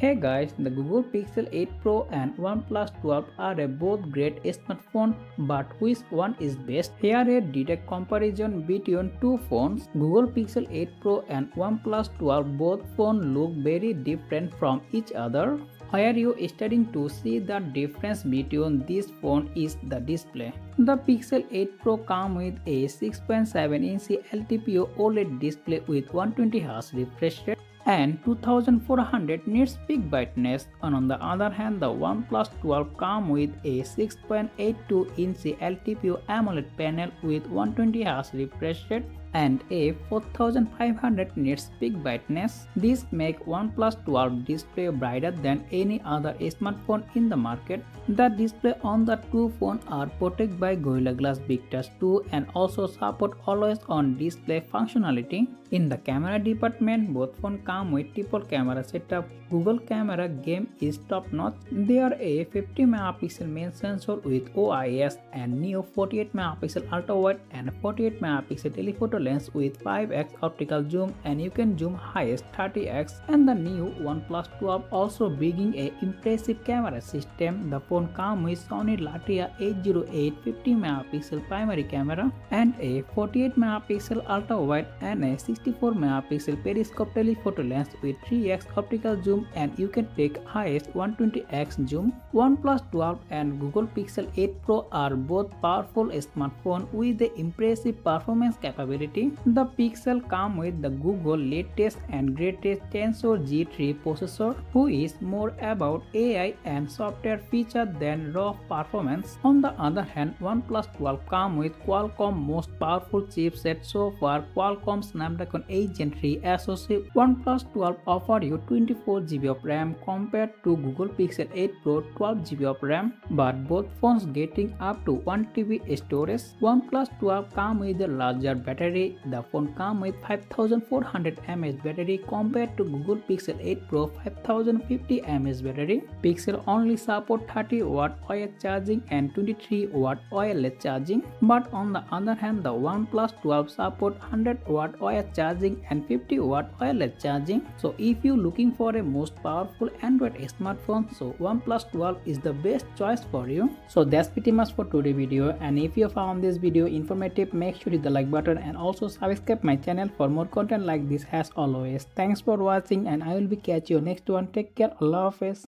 Hey guys, the Google Pixel 8 Pro and OnePlus 12 are both great smartphone, but which one is best? Here a direct comparison between two phones. Google Pixel 8 Pro and OnePlus 12 both phones look very different from each other. Where you starting to see the difference between this phone is the display. The Pixel 8 Pro comes with a 6.7 inch LTPO OLED display with 120Hz refresh rate and 2400 nits peak brightness and on the other hand the OnePlus 12 comes with a 6.82 inch LTPO AMOLED panel with 120Hz refresh rate and a 4500 nits peak brightness. This make OnePlus 12 display brighter than any other smartphone in the market. The display on the two phones are protected by Gorilla Glass Victus 2 and also support always on display functionality. In the camera department, both phones come with triple camera setup. Google camera game is top notch. There a 50 megapixel main sensor with OIS and Neo 48 megapixel ultra wide and 48 megapixel telephoto lens with 5x optical zoom and you can zoom highest 30x and the new OnePlus 12 also bringing a impressive camera system. The phone comes with Sony LYTIA 808 50 megapixel primary camera and a 48 megapixel ultra wide and a 64 megapixel periscope telephoto lens with 3x optical zoom and you can take highest 120x zoom. OnePlus 12 and Google Pixel 8 Pro are both powerful smartphones with the impressive performance capability the Pixel comes with the Google latest and greatest Tensor G3 processor, who is more about AI and software feature than raw performance. On the other hand, OnePlus 12 comes with Qualcomm most powerful chipset so far, Qualcomm Snapdragon 8 Gen 3 SoC. OnePlus 12 offers you 24GB of RAM compared to Google Pixel 8 Pro 12GB of RAM, but both phones getting up to 1TB storage. OnePlus 12 comes with a larger battery battery, the phone comes with 5400 mAh battery compared to Google Pixel 8 Pro 5050 mAh battery. Pixel only support 30 watt OS charging and 23 watt wireless charging, but on the other hand, the OnePlus 12 support 100 watt OS charging and 50 watt wireless charging. So if you looking for a most powerful Android smartphone, so OnePlus 12 is the best choice for you. So that's pretty much for today's video and if you found this video informative, make sure hit the like button and also also subscribe my channel for more content like this as always. Thanks for watching and i will be catch you next one. Take care. Allah hafiz